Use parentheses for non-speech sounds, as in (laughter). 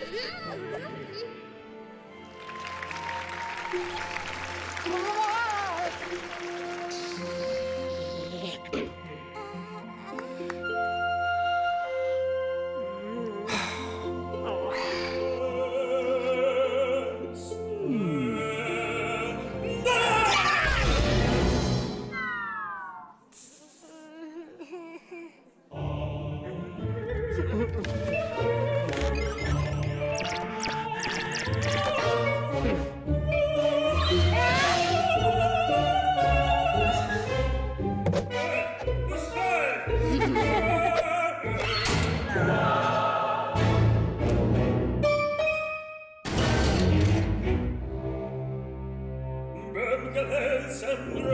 Bem (laughs) hmm. glänzend